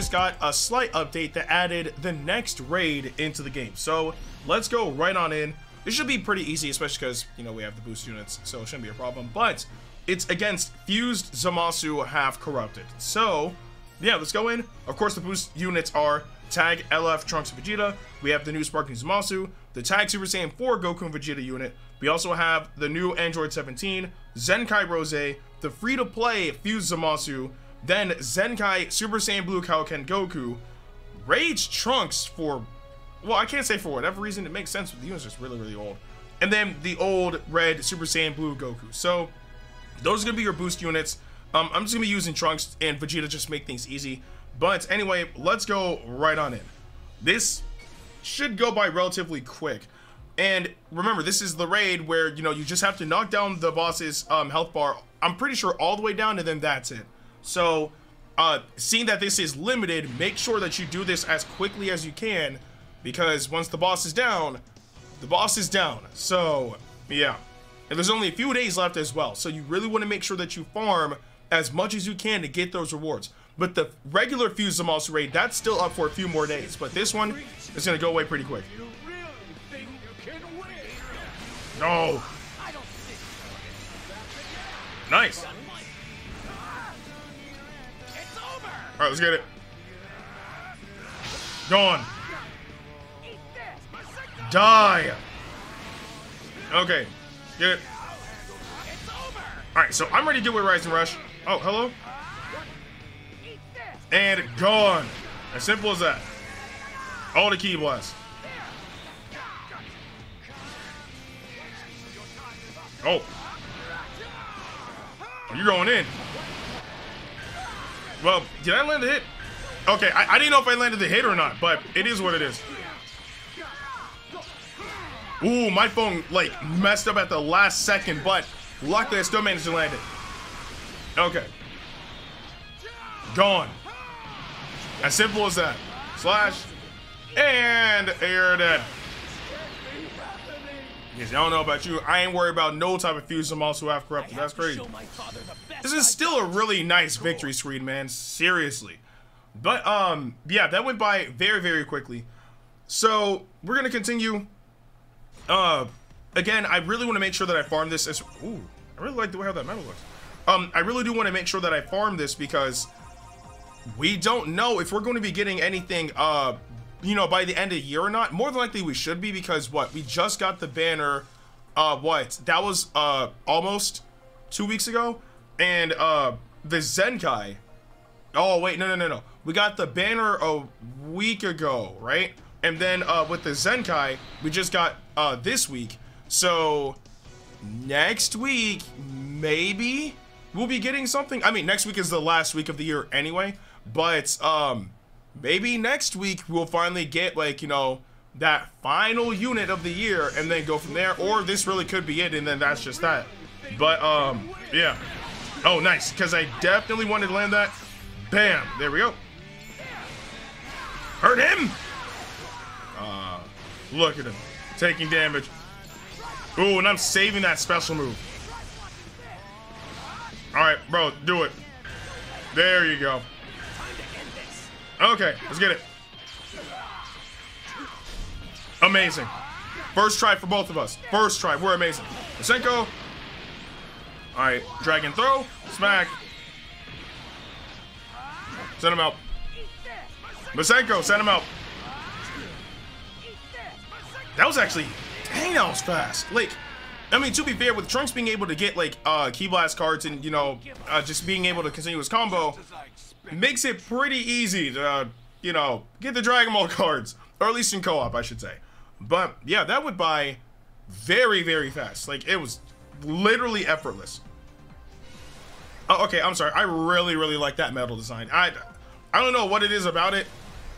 just got a slight update that added the next raid into the game. So let's go right on in. This should be pretty easy, especially because, you know, we have the boost units, so it shouldn't be a problem. But it's against Fused Zamasu Half Corrupted. So, yeah, let's go in. Of course, the boost units are Tag LF Trunks and Vegeta. We have the new Sparking Zamasu, the Tag Super Saiyan 4 Goku and Vegeta unit. We also have the new Android 17, Zenkai Rose, the free-to-play Fused Zamasu, then Zenkai Super Saiyan Blue Kaioken Goku, Rage Trunks for, well, I can't say for whatever reason, it makes sense, the unit's just really, really old. And then the old red Super Saiyan Blue Goku. So, those are going to be your boost units. Um, I'm just going to be using Trunks and Vegeta just to make things easy. But anyway, let's go right on in. This should go by relatively quick. And remember, this is the raid where, you know, you just have to knock down the boss's um, health bar, I'm pretty sure all the way down, and then that's it. So, uh, seeing that this is limited, make sure that you do this as quickly as you can, because once the boss is down, the boss is down. So, yeah. And there's only a few days left as well, so you really want to make sure that you farm as much as you can to get those rewards. But the regular Fuse Zamasu raid, that's still up for a few more days. But this one is going to go away pretty quick. No. Nice. All right, let's get it. Gone. Die. Okay. Get it. All right, so I'm ready to deal with Rising Rush. Oh, hello. And gone. As simple as that. All the Ki blast. Oh. oh. You're going in. Well, did I land the hit? Okay, I, I didn't know if I landed the hit or not, but it is what it is. Ooh, my phone, like, messed up at the last second, but luckily I still managed to land it. Okay. Gone. As simple as that. Slash. And you're dead. Yes, I don't know about you. I ain't worried about no type of fuse Zamasu half corrupted. That's crazy. This is still a really nice victory screen, man. Seriously. But, um, yeah, that went by very, very quickly. So, we're going to continue. Uh, again, I really want to make sure that I farm this as... Ooh, I really like the way how that metal looks. Um, I really do want to make sure that I farm this because we don't know if we're going to be getting anything, uh, you know, by the end of the year or not. More than likely we should be because what? We just got the banner, uh, what? That was, uh, almost two weeks ago. And, uh, the Zenkai. Oh, wait, no, no, no, no. We got the banner a week ago, right? And then, uh, with the Zenkai, we just got, uh, this week. So, next week, maybe we'll be getting something. I mean, next week is the last week of the year anyway. But um, maybe next week we'll finally get like you know that final unit of the year and then go from there. Or this really could be it, and then that's just that. But um, yeah. Oh, nice, because I definitely wanted to land that. Bam! There we go. Hurt him. Uh, look at him taking damage. Ooh, and I'm saving that special move. All right, bro, do it. There you go. Okay, let's get it. Amazing. First try for both of us. First try. We're amazing. Masenko. Alright, dragon throw. Smack. Send him out. Masenko, send him out. That was actually, dang, that was fast. Like, I mean, to be fair, with Trunks being able to get, like, uh, Ki Blast cards and, you know, uh, just being able to continue his combo, makes it pretty easy to, uh, you know, get the Dragon Ball cards. Or at least in co-op, I should say. But, yeah, that would buy very, very fast. Like, it was literally effortless. Oh, okay, I'm sorry. I really, really like that metal design. I, I don't know what it is about it.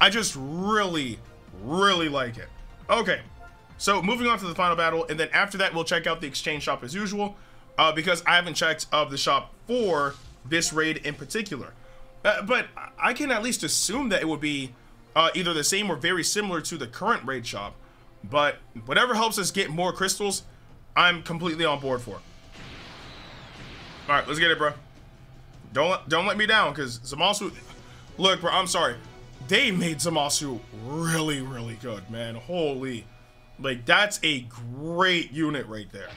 I just really, really like it. Okay, so moving on to the final battle, and then after that, we'll check out the exchange shop as usual, uh, because I haven't checked of the shop for this raid in particular. Uh, but I can at least assume that it would be uh, either the same or very similar to the current raid shop. But whatever helps us get more crystals, I'm completely on board for. All right, let's get it, bro. Don't don't let me down, cause Zamasu. Look, bro, I'm sorry. they made Zamasu really, really good, man. Holy. Like, that's a great unit right there.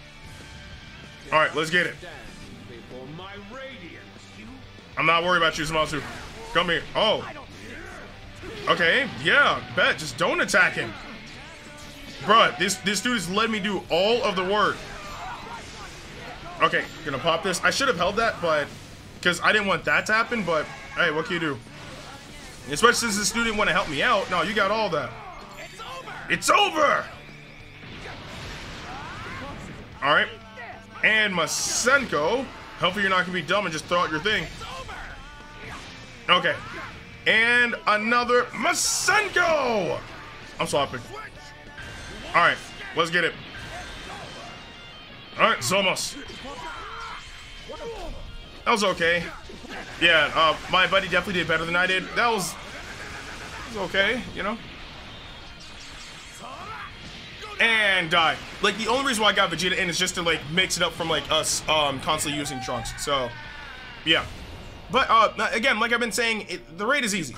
Alright, let's get it. I'm not worried about you, Zamasu. Come here. Oh. Okay, yeah, bet. Just don't attack him. Bruh, this, this dude has let me do all of the work. Okay, gonna pop this. I should have held that, but... Because I didn't want that to happen, but... Hey, what can you do? Especially since this dude didn't want to help me out. No, you got all that. It's over! It's over! Alright. And Masenko. Hopefully you're not to be dumb and just throw out your thing. Okay. And another Masenko! I'm swapping. Alright, let's get it. Alright, Zamasu. That was okay. Yeah, uh, my buddy definitely did better than I did. That was, was okay, you know? And die. Like, the only reason why I got Vegeta in is just to, like, mix it up from, like, us um, constantly using Trunks. So, yeah. But, uh, again, like I've been saying, it, the raid is easy.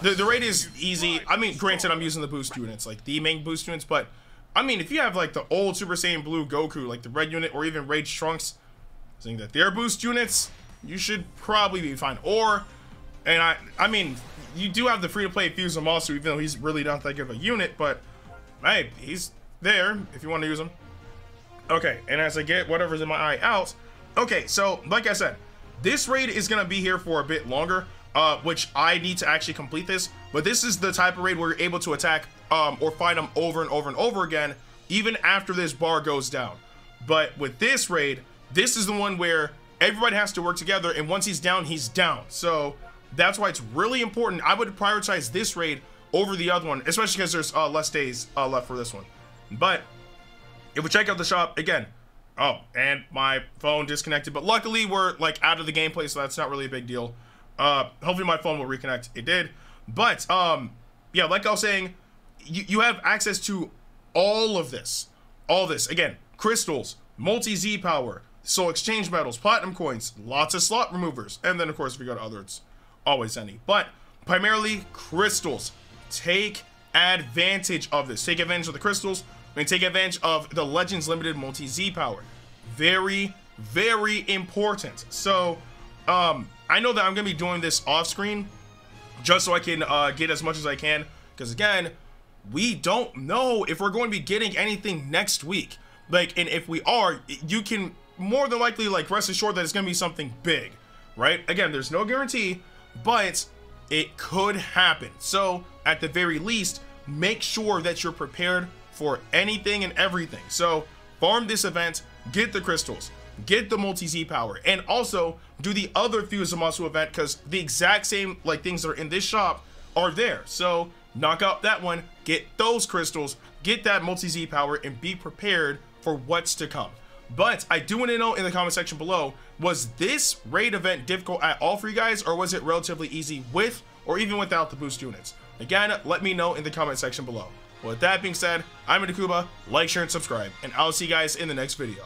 The, the raid is easy. I mean, granted, I'm using the boost units, like, the main boost units, but, I mean, if you have, like, the old Super Saiyan Blue Goku, like, the red unit, or even Rage Trunks, saying that their boost units, you should probably be fine. Or, and I, I mean, you do have the free-to-play him also, even though he's really not that good of a unit, but, hey, he's there if you want to use him. Okay, and as I get whatever's in my eye out, okay, so, like I said, this raid is going to be here for a bit longer, uh, which I need to actually complete this, but this is the type of raid where you're able to attack um, or fight them over and over and over again, even after this bar goes down. But with this raid, this is the one where everybody has to work together, and once he's down, he's down. So that's why it's really important. I would prioritize this raid over the other one, especially because there's uh, less days uh, left for this one. But if we check out the shop again, oh, and my phone disconnected, but luckily we're like out of the gameplay, so that's not really a big deal. Uh, hopefully my phone will reconnect. It did, but um, yeah, like I was saying, you, you have access to all of this, all this again, crystals, multi Z power, so exchange medals, platinum coins, lots of slot removers, and then of course if we go to other, it's always any. But primarily crystals. Take advantage of this. Take advantage of the crystals. And take advantage of the Legends Limited Multi Z power. Very, very important. So, um, I know that I'm gonna be doing this off screen, just so I can uh, get as much as I can. Because again, we don't know if we're going to be getting anything next week. Like, and if we are, you can more than likely like rest assured that it's gonna be something big, right? Again, there's no guarantee, but it could happen. So at the very least, make sure that you're prepared for anything and everything. So farm this event, get the crystals, get the multi-Z power, and also do the other Fuse Zamasu event because the exact same like things that are in this shop are there. So knock out that one, get those crystals, get that multi-Z power, and be prepared for what's to come. But I do want to know in the comment section below, was this raid event difficult at all for you guys, or was it relatively easy with or even without the boost units? Again, let me know in the comment section below. With that being said, I'm Ndukauba, like, share, and subscribe, and I'll see you guys in the next video.